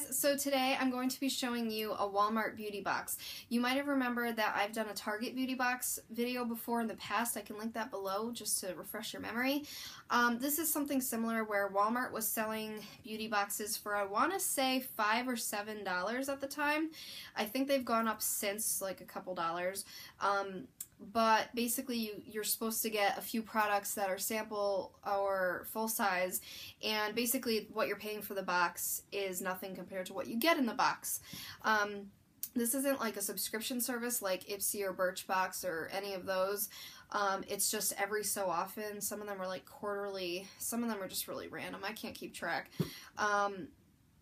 guys, so today I'm going to be showing you a Walmart beauty box. You might have remembered that I've done a Target beauty box video before in the past. I can link that below just to refresh your memory. Um, this is something similar where Walmart was selling beauty boxes for I want to say 5 or $7 at the time. I think they've gone up since like a couple dollars. Um, but basically you, you're supposed to get a few products that are sample or full size and basically what you're paying for the box is nothing compared to what you get in the box. Um, this isn't like a subscription service like Ipsy or Birchbox or any of those. Um, it's just every so often some of them are like quarterly some of them are just really random I can't keep track. Um,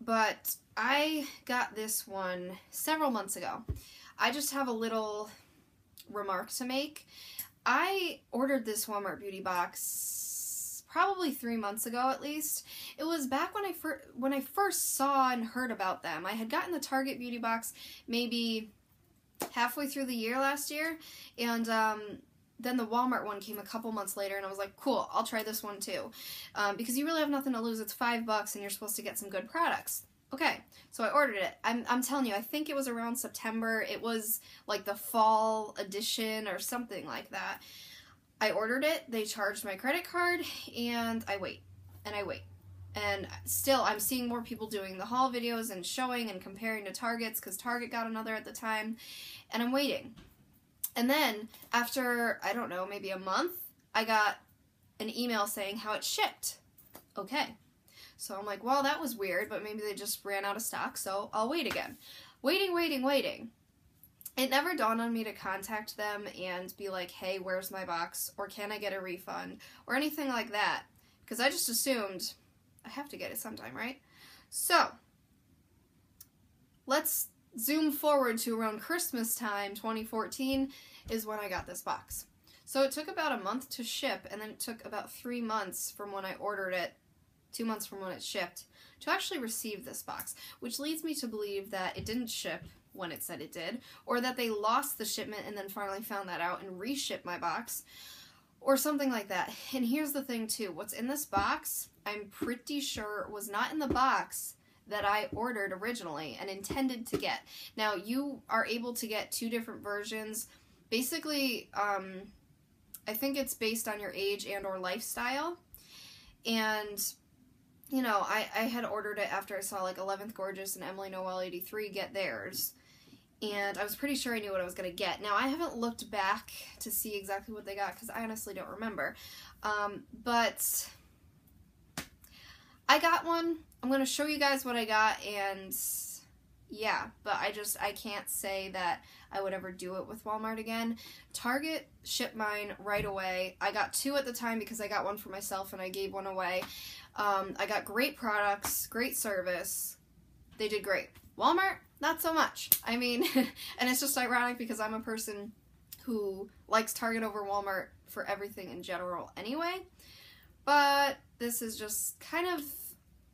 but I got this one several months ago. I just have a little remark to make. I ordered this Walmart beauty box probably three months ago at least. It was back when I first when I first saw and heard about them. I had gotten the Target beauty box maybe halfway through the year last year, and um, then the Walmart one came a couple months later, and I was like, cool, I'll try this one too, um, because you really have nothing to lose. It's five bucks, and you're supposed to get some good products. Okay, so I ordered it. I'm, I'm telling you, I think it was around September. It was like the fall edition or something like that. I ordered it, they charged my credit card, and I wait, and I wait. And still, I'm seeing more people doing the haul videos and showing and comparing to Targets because Target got another at the time, and I'm waiting. And then, after, I don't know, maybe a month, I got an email saying how it shipped. Okay. So I'm like, well, that was weird, but maybe they just ran out of stock, so I'll wait again. Waiting, waiting, waiting. It never dawned on me to contact them and be like, hey, where's my box? Or can I get a refund? Or anything like that. Because I just assumed I have to get it sometime, right? So, let's zoom forward to around Christmas time, 2014, is when I got this box. So it took about a month to ship, and then it took about three months from when I ordered it two months from when it shipped, to actually receive this box, which leads me to believe that it didn't ship when it said it did, or that they lost the shipment and then finally found that out and reshipped my box, or something like that. And here's the thing too, what's in this box, I'm pretty sure was not in the box that I ordered originally and intended to get. Now, you are able to get two different versions. Basically, um, I think it's based on your age and or lifestyle. And you know, I, I had ordered it after I saw like 11th Gorgeous and Emily Noel 83 get theirs. And I was pretty sure I knew what I was going to get. Now, I haven't looked back to see exactly what they got because I honestly don't remember. Um, but I got one. I'm going to show you guys what I got and yeah, but I just, I can't say that I would ever do it with Walmart again. Target shipped mine right away. I got two at the time because I got one for myself and I gave one away. Um, I got great products, great service. They did great. Walmart, not so much. I mean, and it's just ironic because I'm a person who likes Target over Walmart for everything in general anyway. But this is just kind of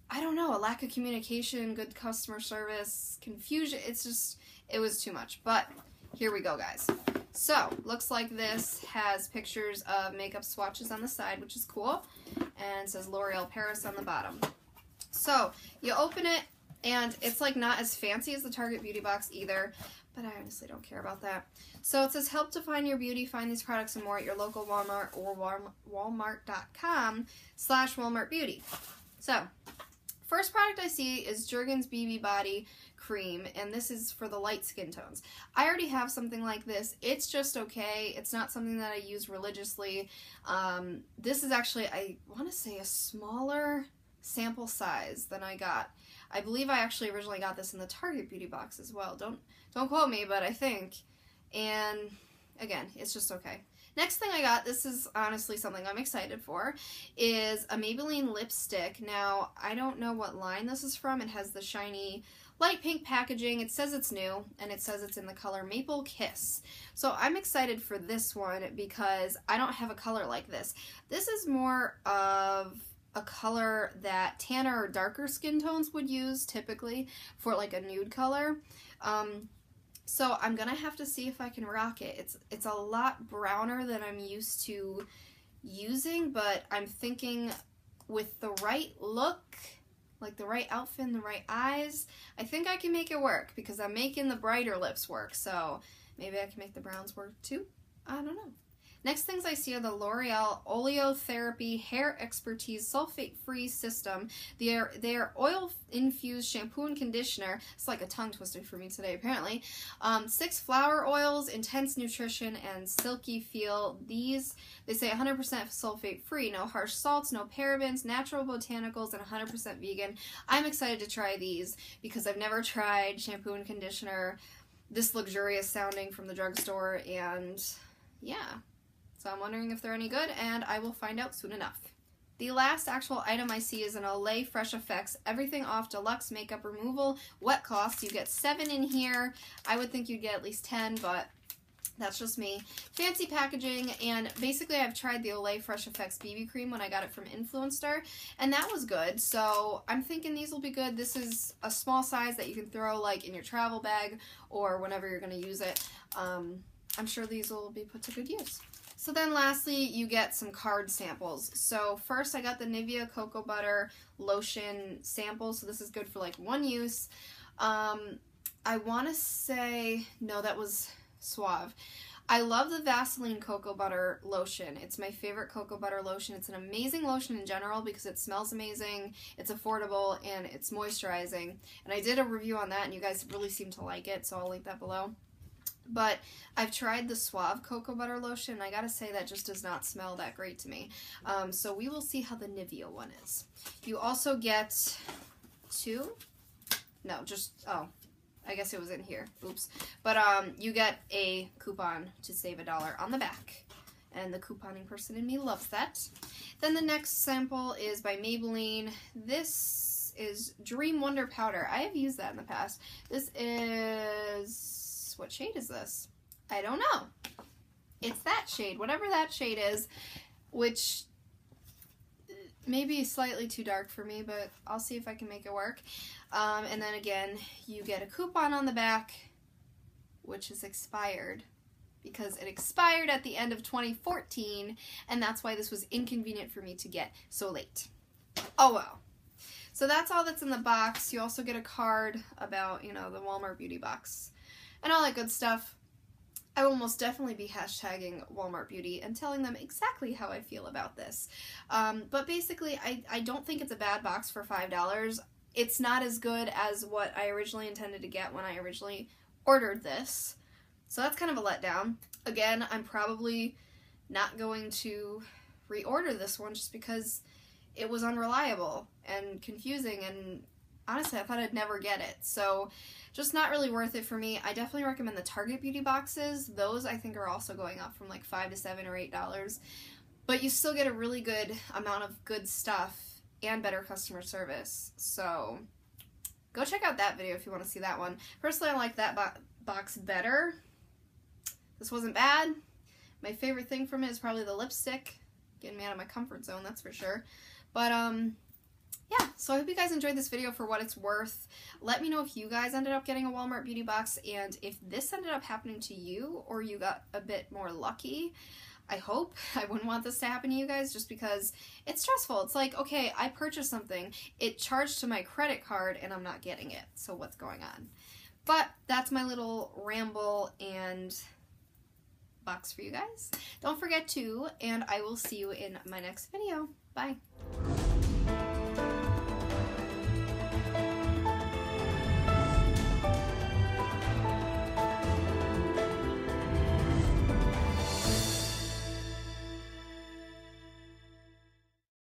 I don't know, a lack of communication, good customer service, confusion. It's just, it was too much. But here we go, guys. So, looks like this has pictures of makeup swatches on the side, which is cool, and says L'Oreal Paris on the bottom. So, you open it, and it's like not as fancy as the Target Beauty Box either, but I honestly don't care about that. So it says help define your beauty, find these products and more at your local Walmart or walmart.com slash Walmart Beauty. So First product I see is Jergens BB Body Cream, and this is for the light skin tones. I already have something like this. It's just okay. It's not something that I use religiously. Um, this is actually, I want to say, a smaller sample size than I got. I believe I actually originally got this in the Target beauty box as well. Don't don't quote me, but I think. And again, it's just okay. Next thing I got, this is honestly something I'm excited for, is a Maybelline lipstick. Now, I don't know what line this is from. It has the shiny light pink packaging. It says it's new, and it says it's in the color Maple Kiss. So I'm excited for this one because I don't have a color like this. This is more of a color that tanner or darker skin tones would use typically for like a nude color. Um, so I'm gonna have to see if I can rock it. It's it's a lot browner than I'm used to using, but I'm thinking with the right look like the right outfit and the right eyes, I think I can make it work because I'm making the brighter lips work. So maybe I can make the browns work too. I don't know. Next things I see are the L'Oreal Oleotherapy Hair Expertise Sulfate-Free System. They are, they are oil-infused shampoo and conditioner. It's like a tongue twister for me today, apparently. Um, six flower oils, intense nutrition, and silky feel. These, they say 100% sulfate-free, no harsh salts, no parabens, natural botanicals, and 100% vegan. I'm excited to try these because I've never tried shampoo and conditioner this luxurious sounding from the drugstore, and yeah. So I'm wondering if they're any good, and I will find out soon enough. The last actual item I see is an Olay Fresh Effects Everything Off Deluxe Makeup Removal Wet Cloth. You get seven in here. I would think you'd get at least 10, but that's just me. Fancy packaging, and basically I've tried the Olay Fresh Effects BB Cream when I got it from Influenster, and that was good, so I'm thinking these will be good. This is a small size that you can throw like in your travel bag or whenever you're going to use it. Um, I'm sure these will be put to good use. So then lastly, you get some card samples. So first I got the Nivea Cocoa Butter Lotion sample. So this is good for like one use. Um, I want to say, no, that was Suave. I love the Vaseline Cocoa Butter Lotion. It's my favorite cocoa butter lotion. It's an amazing lotion in general because it smells amazing, it's affordable, and it's moisturizing. And I did a review on that and you guys really seem to like it, so I'll link that below. But I've tried the Suave Cocoa Butter Lotion, and I gotta say that just does not smell that great to me. Um, so we will see how the Nivea one is. You also get two, no, just, oh, I guess it was in here, oops. But um, you get a coupon to save a dollar on the back. And the couponing person in me loves that. Then the next sample is by Maybelline. This is Dream Wonder Powder. I have used that in the past. This is what shade is this? I don't know. It's that shade, whatever that shade is, which may be slightly too dark for me, but I'll see if I can make it work. Um, and then again, you get a coupon on the back, which is expired because it expired at the end of 2014, and that's why this was inconvenient for me to get so late. Oh well. So that's all that's in the box. You also get a card about, you know, the Walmart Beauty Box and all that good stuff. I will most definitely be hashtagging Walmart Beauty and telling them exactly how I feel about this. Um, but basically, I, I don't think it's a bad box for $5. It's not as good as what I originally intended to get when I originally ordered this. So that's kind of a letdown. Again, I'm probably not going to reorder this one just because it was unreliable and confusing and honestly, I thought I'd never get it. So just not really worth it for me. I definitely recommend the Target beauty boxes. Those I think are also going up from like five to seven or eight dollars. But you still get a really good amount of good stuff and better customer service. So go check out that video if you want to see that one. Personally, I like that bo box better. This wasn't bad. My favorite thing from it is probably the lipstick. Getting me out of my comfort zone, that's for sure. But um yeah, so I hope you guys enjoyed this video for what it's worth. Let me know if you guys ended up getting a Walmart beauty box and if this ended up happening to you or you got a bit more lucky. I hope. I wouldn't want this to happen to you guys just because it's stressful. It's like, okay, I purchased something, it charged to my credit card, and I'm not getting it. So what's going on? But that's my little ramble and box for you guys. Don't forget to, and I will see you in my next video. Bye.